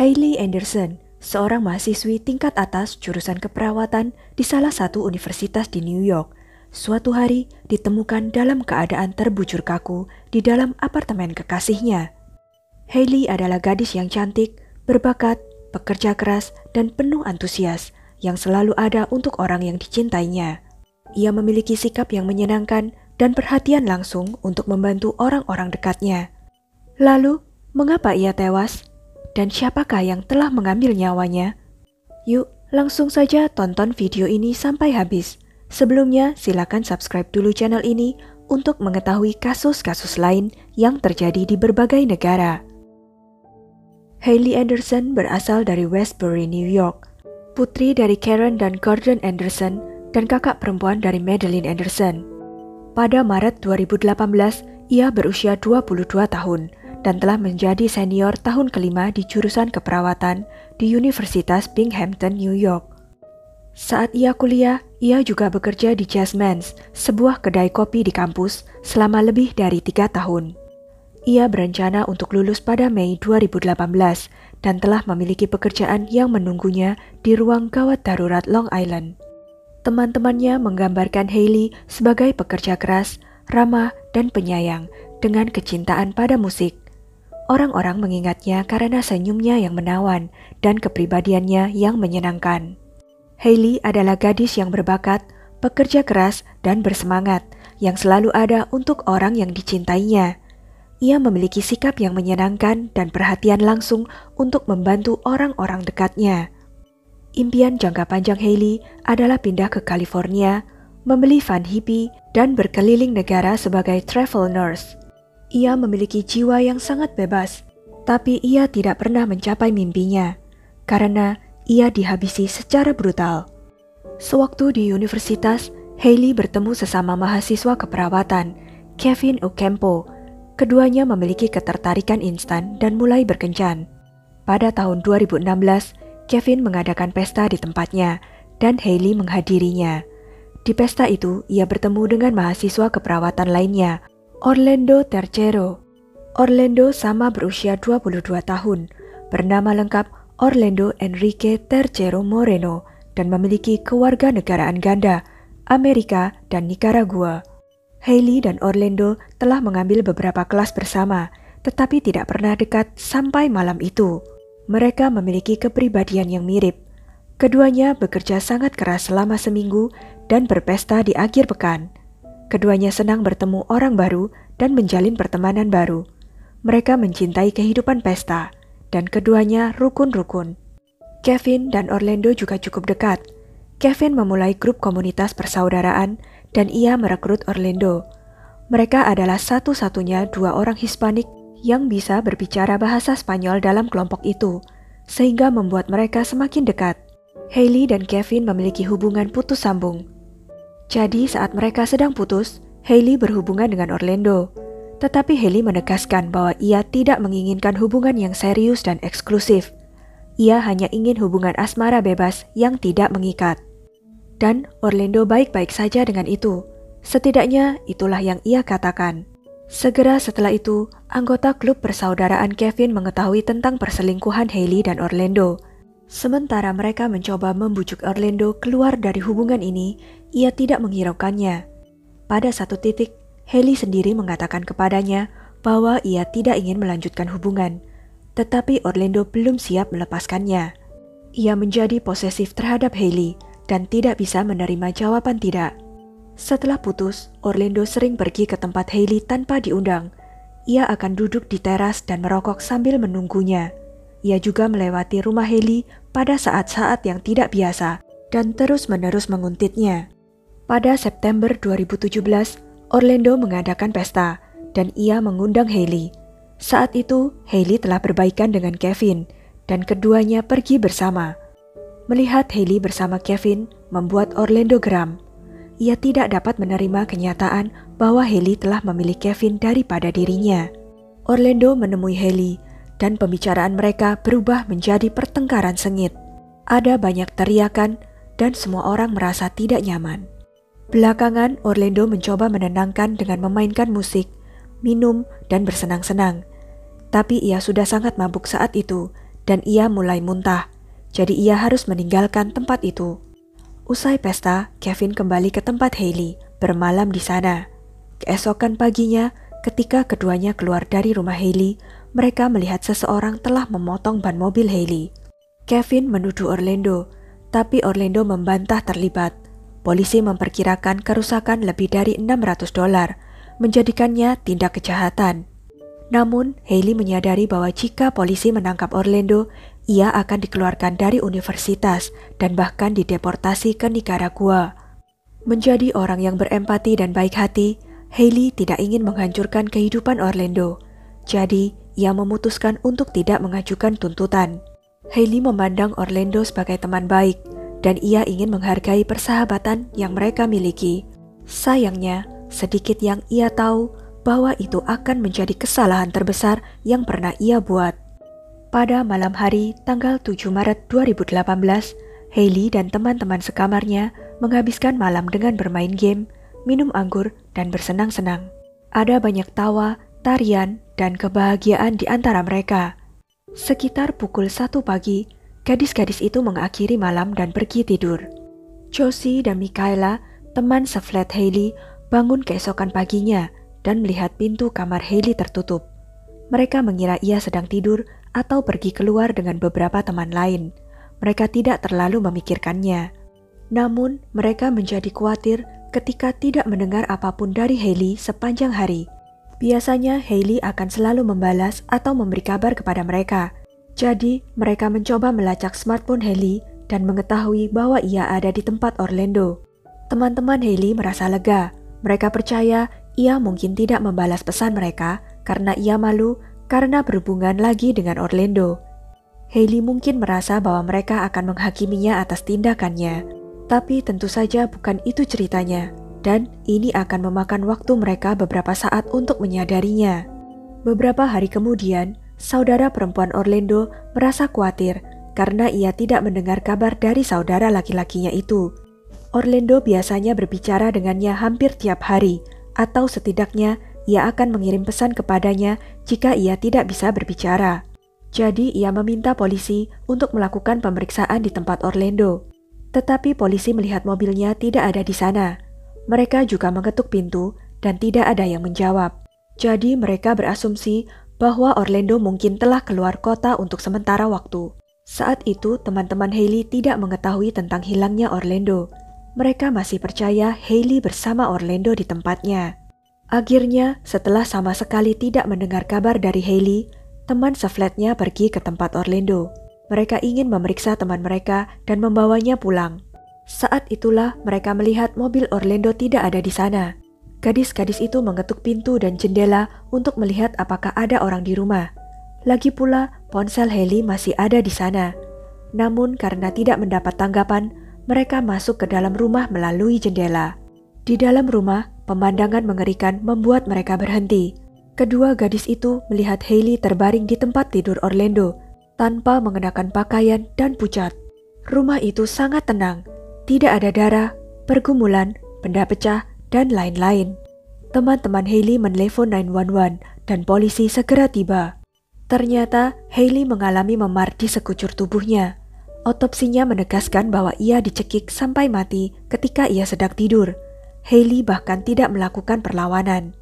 Hailey Anderson, seorang mahasiswi tingkat atas jurusan keperawatan di salah satu universitas di New York, suatu hari ditemukan dalam keadaan terbujur kaku di dalam apartemen kekasihnya. Hailey adalah gadis yang cantik, berbakat, pekerja keras, dan penuh antusias yang selalu ada untuk orang yang dicintainya. Ia memiliki sikap yang menyenangkan dan perhatian langsung untuk membantu orang-orang dekatnya. Lalu, mengapa ia tewas? Dan siapakah yang telah mengambil nyawanya? Yuk, langsung saja tonton video ini sampai habis. Sebelumnya, silakan subscribe dulu channel ini untuk mengetahui kasus-kasus lain yang terjadi di berbagai negara. Hailey Anderson berasal dari Westbury, New York. Putri dari Karen dan Gordon Anderson dan kakak perempuan dari Madeline Anderson. Pada Maret 2018, ia berusia 22 tahun dan telah menjadi senior tahun kelima di jurusan keperawatan di Universitas Binghamton, New York. Saat ia kuliah, ia juga bekerja di Jasmine's, sebuah kedai kopi di kampus, selama lebih dari tiga tahun. Ia berencana untuk lulus pada Mei 2018 dan telah memiliki pekerjaan yang menunggunya di ruang gawat darurat Long Island. Teman-temannya menggambarkan Hailey sebagai pekerja keras, ramah, dan penyayang dengan kecintaan pada musik. Orang-orang mengingatnya karena senyumnya yang menawan dan kepribadiannya yang menyenangkan. Hailey adalah gadis yang berbakat, pekerja keras, dan bersemangat yang selalu ada untuk orang yang dicintainya. Ia memiliki sikap yang menyenangkan dan perhatian langsung untuk membantu orang-orang dekatnya. Impian jangka panjang Hailey adalah pindah ke California, membeli van hippie, dan berkeliling negara sebagai travel nurse. Ia memiliki jiwa yang sangat bebas, tapi ia tidak pernah mencapai mimpinya karena ia dihabisi secara brutal. Sewaktu di universitas, Hailey bertemu sesama mahasiswa keperawatan, Kevin Ocampo. Keduanya memiliki ketertarikan instan dan mulai berkencan. Pada tahun 2016, Kevin mengadakan pesta di tempatnya dan Hailey menghadirinya. Di pesta itu, ia bertemu dengan mahasiswa keperawatan lainnya, Orlando Tercero. Orlando sama berusia 22 tahun, bernama lengkap Orlando Enrique Tercero Moreno dan memiliki kewarganegaraan ganda, Amerika dan Nicaragua. Hailey dan Orlando telah mengambil beberapa kelas bersama, tetapi tidak pernah dekat sampai malam itu. Mereka memiliki kepribadian yang mirip. Keduanya bekerja sangat keras selama seminggu dan berpesta di akhir pekan. Keduanya senang bertemu orang baru dan menjalin pertemanan baru. Mereka mencintai kehidupan pesta, dan keduanya rukun-rukun. Kevin dan Orlando juga cukup dekat. Kevin memulai grup komunitas persaudaraan, dan ia merekrut Orlando. Mereka adalah satu-satunya dua orang Hispanik yang bisa berbicara bahasa Spanyol dalam kelompok itu, sehingga membuat mereka semakin dekat. Hailey dan Kevin memiliki hubungan putus sambung jadi saat mereka sedang putus, Hailey berhubungan dengan Orlando. Tetapi Hailey menegaskan bahwa ia tidak menginginkan hubungan yang serius dan eksklusif. Ia hanya ingin hubungan asmara bebas yang tidak mengikat. Dan Orlando baik-baik saja dengan itu. Setidaknya itulah yang ia katakan. Segera setelah itu, anggota klub persaudaraan Kevin mengetahui tentang perselingkuhan Hailey dan Orlando. Sementara mereka mencoba membujuk Orlando keluar dari hubungan ini, ia tidak menghiraukannya. Pada satu titik, Haley sendiri mengatakan kepadanya bahwa ia tidak ingin melanjutkan hubungan, tetapi Orlando belum siap melepaskannya. Ia menjadi posesif terhadap Haley dan tidak bisa menerima jawaban tidak. Setelah putus, Orlando sering pergi ke tempat Haley tanpa diundang. Ia akan duduk di teras dan merokok sambil menunggunya. Ia juga melewati rumah Heli pada saat-saat yang tidak biasa dan terus-menerus menguntitnya. Pada September 2017, Orlando mengadakan pesta dan ia mengundang Haley. Saat itu, Haley telah berbaikan dengan Kevin dan keduanya pergi bersama. Melihat Haley bersama Kevin membuat Orlando geram. Ia tidak dapat menerima kenyataan bahwa Haley telah memilih Kevin daripada dirinya. Orlando menemui Haley dan pembicaraan mereka berubah menjadi pertengkaran sengit. Ada banyak teriakan dan semua orang merasa tidak nyaman. Belakangan, Orlando mencoba menenangkan dengan memainkan musik, minum, dan bersenang-senang. Tapi ia sudah sangat mabuk saat itu dan ia mulai muntah. Jadi ia harus meninggalkan tempat itu. Usai pesta, Kevin kembali ke tempat Hailey, bermalam di sana. Keesokan paginya, ketika keduanya keluar dari rumah Hailey, mereka melihat seseorang telah memotong ban mobil Hailey. Kevin menuduh Orlando, tapi Orlando membantah terlibat. Polisi memperkirakan kerusakan lebih dari 600 dolar, menjadikannya tindak kejahatan. Namun, Hailey menyadari bahwa jika polisi menangkap Orlando, ia akan dikeluarkan dari universitas dan bahkan dideportasi ke Nicaragua. Menjadi orang yang berempati dan baik hati, Hailey tidak ingin menghancurkan kehidupan Orlando. Jadi, ia memutuskan untuk tidak mengajukan tuntutan. Hailey memandang Orlando sebagai teman baik, dan ia ingin menghargai persahabatan yang mereka miliki. Sayangnya, sedikit yang ia tahu bahwa itu akan menjadi kesalahan terbesar yang pernah ia buat. Pada malam hari tanggal 7 Maret 2018, Hailey dan teman-teman sekamarnya menghabiskan malam dengan bermain game, minum anggur, dan bersenang-senang. Ada banyak tawa, tarian, dan kebahagiaan di antara mereka. Sekitar pukul satu pagi, gadis-gadis itu mengakhiri malam dan pergi tidur. Josie dan Michaela, teman seflat Hailey, bangun keesokan paginya dan melihat pintu kamar Haley tertutup. Mereka mengira ia sedang tidur atau pergi keluar dengan beberapa teman lain. Mereka tidak terlalu memikirkannya. Namun, mereka menjadi khawatir ketika tidak mendengar apa pun dari Haley sepanjang hari. Biasanya Haley akan selalu membalas atau memberi kabar kepada mereka. Jadi, mereka mencoba melacak smartphone Haley dan mengetahui bahwa ia ada di tempat Orlando. Teman-teman Haley merasa lega. Mereka percaya ia mungkin tidak membalas pesan mereka karena ia malu karena berhubungan lagi dengan Orlando. Hailey mungkin merasa bahwa mereka akan menghakiminya atas tindakannya, tapi tentu saja bukan itu ceritanya, dan ini akan memakan waktu mereka beberapa saat untuk menyadarinya. Beberapa hari kemudian, saudara perempuan Orlando merasa khawatir karena ia tidak mendengar kabar dari saudara laki-lakinya itu. Orlando biasanya berbicara dengannya hampir tiap hari, atau setidaknya ia akan mengirim pesan kepadanya jika ia tidak bisa berbicara. Jadi ia meminta polisi untuk melakukan pemeriksaan di tempat Orlando. Tetapi polisi melihat mobilnya tidak ada di sana. Mereka juga mengetuk pintu dan tidak ada yang menjawab. Jadi mereka berasumsi bahwa Orlando mungkin telah keluar kota untuk sementara waktu. Saat itu teman-teman Hailey tidak mengetahui tentang hilangnya Orlando mereka masih percaya Hailey bersama Orlando di tempatnya. Akhirnya, setelah sama sekali tidak mendengar kabar dari Hailey, teman seflatnya pergi ke tempat Orlando. Mereka ingin memeriksa teman mereka dan membawanya pulang. Saat itulah mereka melihat mobil Orlando tidak ada di sana. Gadis-gadis itu mengetuk pintu dan jendela untuk melihat apakah ada orang di rumah. Lagi pula, ponsel Hailey masih ada di sana. Namun karena tidak mendapat tanggapan, mereka masuk ke dalam rumah melalui jendela. Di dalam rumah, pemandangan mengerikan membuat mereka berhenti. Kedua gadis itu melihat Hailey terbaring di tempat tidur Orlando tanpa mengenakan pakaian dan pucat. Rumah itu sangat tenang, tidak ada darah, pergumulan, benda pecah, dan lain-lain. Teman-teman Hailey menelpon 911 dan polisi segera tiba. Ternyata Hailey mengalami memar di sekucur tubuhnya. Otopsinya menegaskan bahwa ia dicekik sampai mati ketika ia sedang tidur. Hailey bahkan tidak melakukan perlawanan.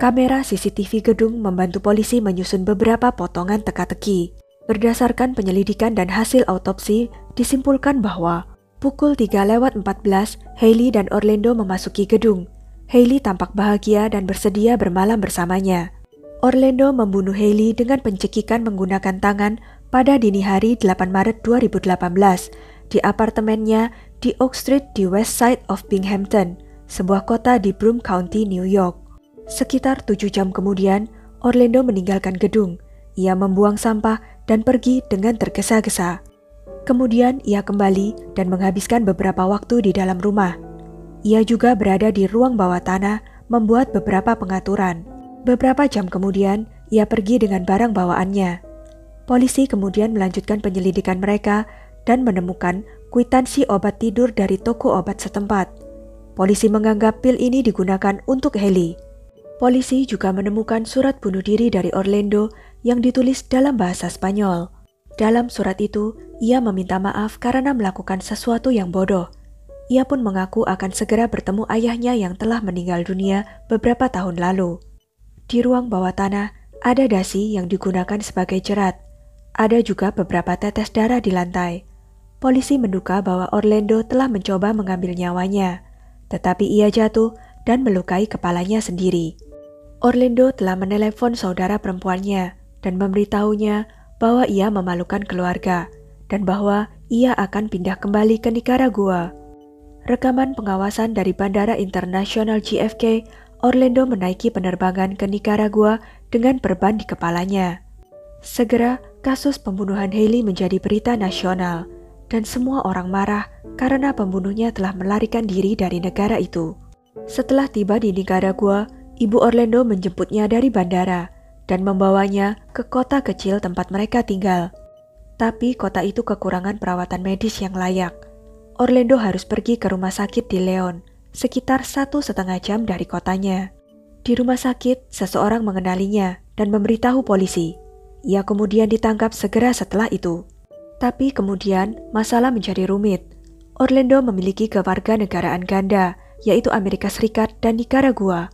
Kamera CCTV gedung membantu polisi menyusun beberapa potongan teka-teki. Berdasarkan penyelidikan dan hasil autopsi, disimpulkan bahwa pukul 3 lewat 14, Hailey dan Orlando memasuki gedung. Hailey tampak bahagia dan bersedia bermalam bersamanya. Orlando membunuh Hailey dengan pencekikan menggunakan tangan pada dini hari 8 Maret 2018 di apartemennya di Oak Street di West Side of Binghamton, sebuah kota di Broome County, New York. Sekitar tujuh jam kemudian, Orlando meninggalkan gedung. Ia membuang sampah dan pergi dengan tergesa-gesa. Kemudian ia kembali dan menghabiskan beberapa waktu di dalam rumah. Ia juga berada di ruang bawah tanah membuat beberapa pengaturan. Beberapa jam kemudian, ia pergi dengan barang bawaannya. Polisi kemudian melanjutkan penyelidikan mereka dan menemukan kwitansi obat tidur dari toko obat setempat. Polisi menganggap pil ini digunakan untuk Heli. Polisi juga menemukan surat bunuh diri dari Orlando yang ditulis dalam bahasa Spanyol. Dalam surat itu, ia meminta maaf karena melakukan sesuatu yang bodoh. Ia pun mengaku akan segera bertemu ayahnya yang telah meninggal dunia beberapa tahun lalu. Di ruang bawah tanah, ada dasi yang digunakan sebagai jerat. Ada juga beberapa tetes darah di lantai. Polisi menduga bahwa Orlando telah mencoba mengambil nyawanya, tetapi ia jatuh dan melukai kepalanya sendiri. Orlando telah menelepon saudara perempuannya dan memberitahunya bahwa ia memalukan keluarga dan bahwa ia akan pindah kembali ke Nicaragua. Rekaman pengawasan dari Bandara Internasional JFK, Orlando menaiki penerbangan ke Nicaragua dengan perban di kepalanya. Segera, kasus pembunuhan Haley menjadi berita nasional, dan semua orang marah karena pembunuhnya telah melarikan diri dari negara itu. Setelah tiba di Nicaragua, Ibu Orlando menjemputnya dari bandara dan membawanya ke kota kecil tempat mereka tinggal. Tapi kota itu kekurangan perawatan medis yang layak. Orlando harus pergi ke rumah sakit di Leon, sekitar satu setengah jam dari kotanya. Di rumah sakit, seseorang mengenalinya dan memberitahu polisi. Ia kemudian ditangkap segera setelah itu. Tapi kemudian masalah menjadi rumit. Orlando memiliki kewarganegaraan ganda, yaitu Amerika Serikat dan Nicaragua.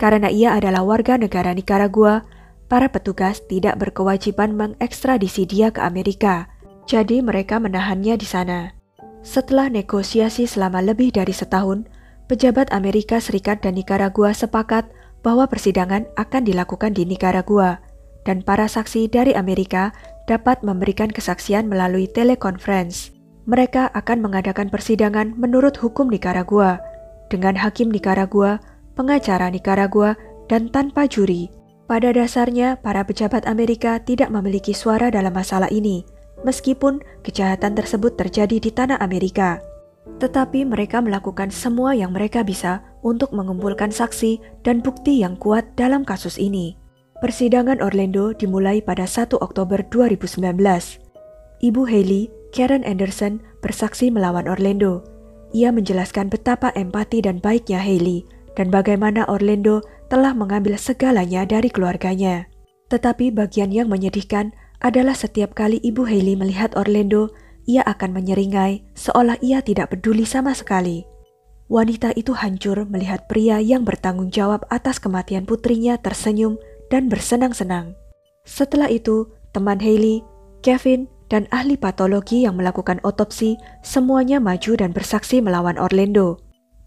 Karena ia adalah warga negara Nicaragua, para petugas tidak berkewajiban mengekstradisi dia ke Amerika, jadi mereka menahannya di sana. Setelah negosiasi selama lebih dari setahun, pejabat Amerika Serikat dan Nicaragua sepakat bahwa persidangan akan dilakukan di Nicaragua, dan para saksi dari Amerika dapat memberikan kesaksian melalui telekonferensi. Mereka akan mengadakan persidangan menurut hukum Nicaragua, dengan hakim Nicaragua, pengacara Nicaragua, dan tanpa juri. Pada dasarnya, para pejabat Amerika tidak memiliki suara dalam masalah ini, meskipun kejahatan tersebut terjadi di tanah Amerika. Tetapi mereka melakukan semua yang mereka bisa untuk mengumpulkan saksi dan bukti yang kuat dalam kasus ini. Persidangan Orlando dimulai pada 1 Oktober 2019. Ibu Haley, Karen Anderson, bersaksi melawan Orlando. Ia menjelaskan betapa empati dan baiknya Haley dan bagaimana Orlando telah mengambil segalanya dari keluarganya. Tetapi bagian yang menyedihkan adalah setiap kali Ibu Haley melihat Orlando, ia akan menyeringai seolah ia tidak peduli sama sekali. Wanita itu hancur melihat pria yang bertanggung jawab atas kematian putrinya tersenyum dan bersenang-senang. Setelah itu, teman Haley, Kevin, dan ahli patologi yang melakukan otopsi semuanya maju dan bersaksi melawan Orlando.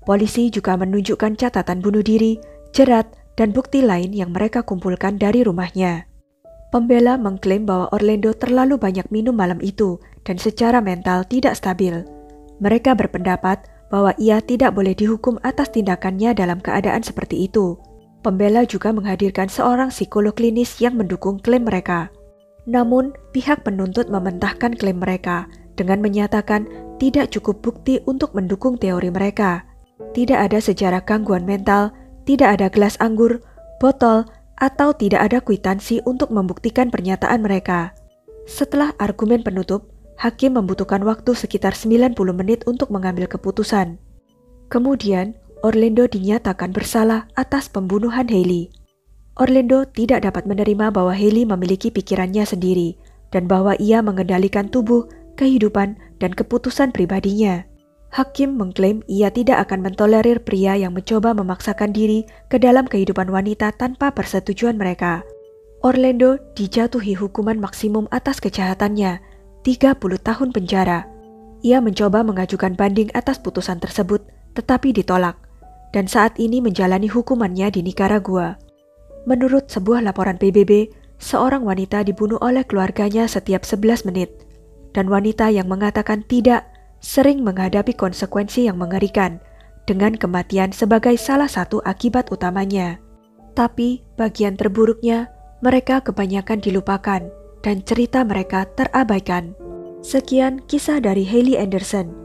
Polisi juga menunjukkan catatan bunuh diri jerat, dan bukti lain yang mereka kumpulkan dari rumahnya. Pembela mengklaim bahwa Orlando terlalu banyak minum malam itu dan secara mental tidak stabil. Mereka berpendapat bahwa ia tidak boleh dihukum atas tindakannya dalam keadaan seperti itu. Pembela juga menghadirkan seorang psikolog klinis yang mendukung klaim mereka. Namun, pihak penuntut mementahkan klaim mereka dengan menyatakan tidak cukup bukti untuk mendukung teori mereka. Tidak ada sejarah gangguan mental tidak ada gelas anggur, botol, atau tidak ada kwitansi untuk membuktikan pernyataan mereka. Setelah argumen penutup, hakim membutuhkan waktu sekitar 90 menit untuk mengambil keputusan. Kemudian, Orlando dinyatakan bersalah atas pembunuhan Haley. Orlando tidak dapat menerima bahwa Haley memiliki pikirannya sendiri dan bahwa ia mengendalikan tubuh, kehidupan, dan keputusan pribadinya. Hakim mengklaim ia tidak akan mentolerir pria yang mencoba memaksakan diri ke dalam kehidupan wanita tanpa persetujuan mereka. Orlando dijatuhi hukuman maksimum atas kejahatannya, 30 tahun penjara. Ia mencoba mengajukan banding atas putusan tersebut, tetapi ditolak, dan saat ini menjalani hukumannya di Nicaragua. Menurut sebuah laporan PBB, seorang wanita dibunuh oleh keluarganya setiap 11 menit, dan wanita yang mengatakan tidak sering menghadapi konsekuensi yang mengerikan, dengan kematian sebagai salah satu akibat utamanya. Tapi bagian terburuknya, mereka kebanyakan dilupakan dan cerita mereka terabaikan. Sekian kisah dari Hailey Anderson.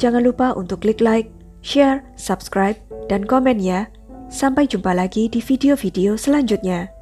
Jangan lupa untuk klik like, share, subscribe, dan komen ya. Sampai jumpa lagi di video-video selanjutnya.